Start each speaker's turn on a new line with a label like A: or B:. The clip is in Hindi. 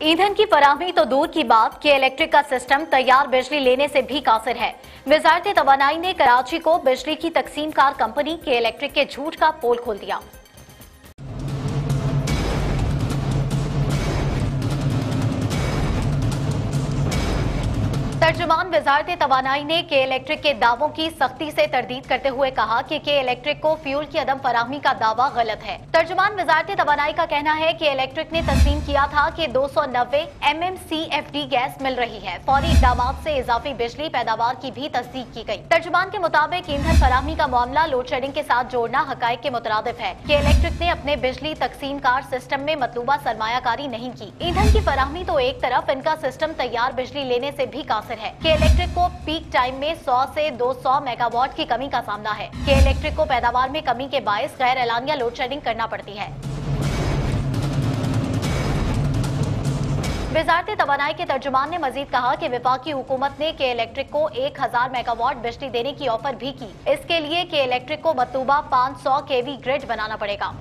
A: ईंधन की फराहमी तो दूर की बात कि इलेक्ट्रिक का सिस्टम तैयार बिजली लेने से भी कासिर है। वजारत तो ने कराची को बिजली की तकसीम कार कंपनी के इलेक्ट्रिक के झूठ का पोल खोल दिया। तर्जुमान वजारत तोानाई ने के इलेक्ट्रिक के दावों की सख्ती से तरदीद करते हुए कहा कि के इलेक्ट्रिक को फ्यूल की अदम फराहमी का दावा गलत है। तर्जुमान वजारत तोानाई का कहना है कि इलेक्ट्रिक ने तस्लीम किया था कि दो सौ नब्बे M M C F D gas मिल रही है। फौरी इकदाम से इजाफी बिजली पैदावार की भी तस्दीक की गई। तर्जुमान के मुताबिक ईंधन फराहमी का मामला लोड शेडिंग के साथ जोड़ना हक के मुतरद है। की इलेक्ट्रिक ने अपने बिजली तकसीम कार सिस्टम में मतलूबा सरमाकारी नहीं की। ईंधन की फराहमी तो एक तरफ़ इनका सिस्टम तैयार बिजली लेने ऐसी भी कासिर है। कि इलेक्ट्रिक को पीक टाइम में 100 से 200 मेगावाट की कमी का सामना है। कि इलेक्ट्रिक को पैदावार में कमी के बायस गैर एलानिया लोड शेडिंग करना पड़ती है। वजारत तोानाई के तर्जुमान ने मजीद कहा कि विपाकी हुकूमत ने के इलेक्ट्रिक को एक हज़ार मेगावाट बिजली देने की ऑफ़र भी की। इसके लिए के इलेक्ट्रिक को मतलूबा पाँच सौ के वी ग्रिड बनाना पड़ेगा।